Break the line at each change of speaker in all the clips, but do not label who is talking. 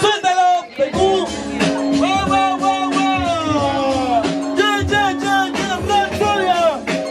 Suéltalo, Pecú. ¡Wow, wow, wow, wow! ¡Ya, ya, ya, ya! ¡Victoria!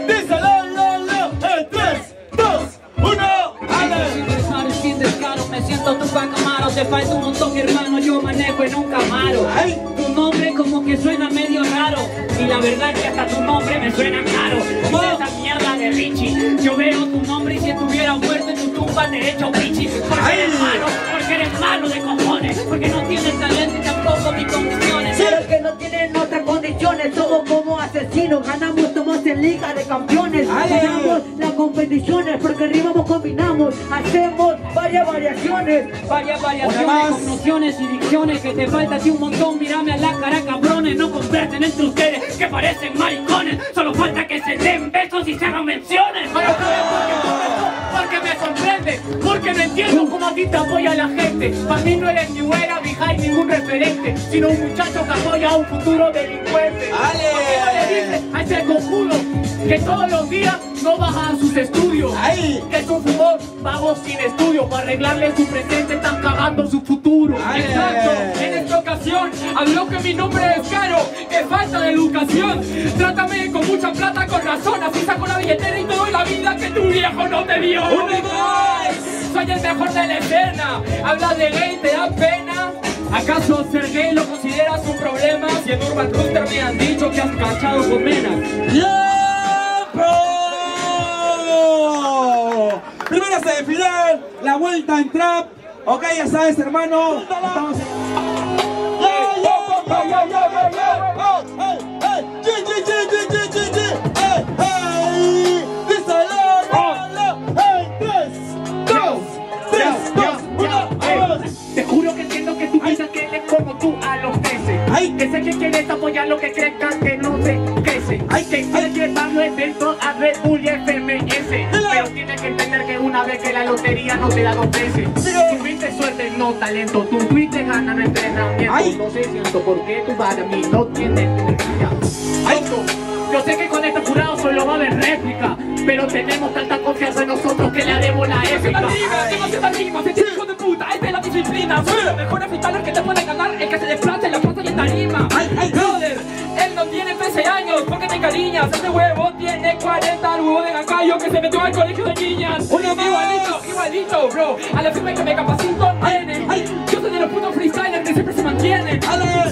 ¡Díselo, lo, lo! ¡En 3, 2, 1, ¡ale!
Sin descaro me siento tu Camaro Te falta un montón hermano, yo manejo en un Camaro
¡Ay!
Tu nombre como que suena medio raro Y la verdad es que hasta tu nombre me suena caro
¿Cómo?
Esa mierda de Richie Yo veo tu nombre y si estuviera muerto en tu tumba te echo pichi Porque
¡Ay!
Eres malo, porque eres malo de cojones Porque no tienes talento y tampoco mis condiciones.
Pero que no tienen otras condiciones, somos como asesinos, ganamos, estamos en liga de campeones,
Ale.
ganamos las competiciones, porque rimamos, combinamos, hacemos varias variaciones.
Varias variaciones,
más.
con nociones y dicciones que te falta a ti un montón. Mírame a la cara, cabrones. No converten entre ustedes que parecen maricones. Solo falta que se den besos y se hagan menciones. Porque no entiendo cómo a ti te apoya la gente. Para mí no eres ni buena, ni high, ningún referente. Sino un muchacho que apoya a un futuro delincuente.
Ale.
¿Por qué no le dices a ese conjudo que todos los días no baja a sus estudios?
¡Ay!
que es un fumón vago sin estudio para arreglarle su presente están cagando su futuro
Ay.
exacto en esta ocasión habló que mi nombre es caro que falta de educación trátame con mucha plata con razón así saco la billetera y te doy la vida que tu viejo no te dio
¡Una más!
Soy el mejor de la escena habla de gay te da pena ¿Acaso ser gay lo consideras un problema? Si en Urban Rooster me han dicho que has cachado con menas
¡Tiempo! Primera semifinal, la vuelta en trap. Ok, ya sabes, hermano. Estamos en...
no te da dos veces. Tuviste suerte, no talento. Tú tuviste ganas, no entrenamiento.
Ay.
No sé siento por qué tú para mí no tienes energía. Tonto. Yo sé que con este jurado solo va a haber réplica, pero tenemos tanta confianza en nosotros que le haremos la épica. Tengo esta rima, este hijo de puta, esta es la disciplina. Soy el mejor freestyler que te puede ganar, el que se desplaza en la plaza y en tarima.
Ay, ay,
Brother, él no tiene 13 años, porque te encariñas. Este huevo tiene 40, el huevo de gancayo que se metió al colegio de niñas.
Una más.
Igualito, bro. A la firme que me capacito, nene. Yo soy de los putos freestylers que siempre se mantienen.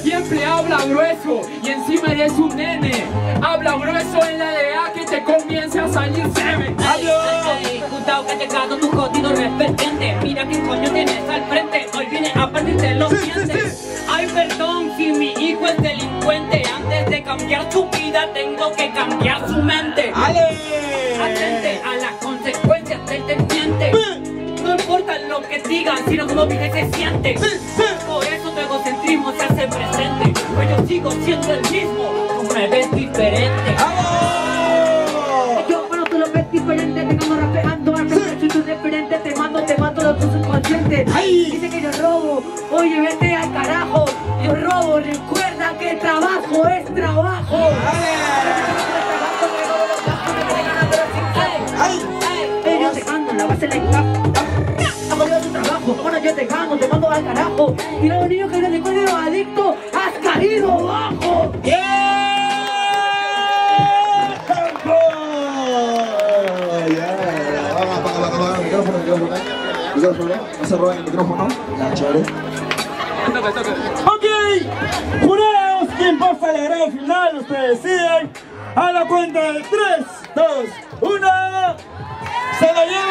Siempre habla grueso y encima eres un nene. Habla grueso en la DA que te comience a salir semen.
Adiós.
Cuidado que te gano tu jodido repetente. Mira qué coño tienes al frente. Hoy viene a partirte los dientes. Ay, perdón si mi hijo es delincuente. Antes de cambiar su vida, tengo sino como vive se siente. Por eso tu egocentrismo se hace presente. Pues yo sigo siendo el mismo, tú me ves diferente.
Yo, pero tú lo ves diferente, te ando rapeando, rapeando, soy tu referente, te mando, te mando lo tu subconsciente.
Ay.
Dice que yo robo, oye, vete al carajo, yo robo, recuerda que trabajo es trabajo.
¡Ay!
Ellos te gano, la yo te gano, te mando al carajo. Y los niños que eres de código adicto, has caído bajo.
¡Tiempo!
Ya, vamos, apaga, apaga, micrófono, micrófono. No se roben el micrófono. Ya, chévere.
Ok, jurados, ¿quién pasa a la gran final? Ustedes deciden. A la cuenta de 3, 2, 1. Se lo lleva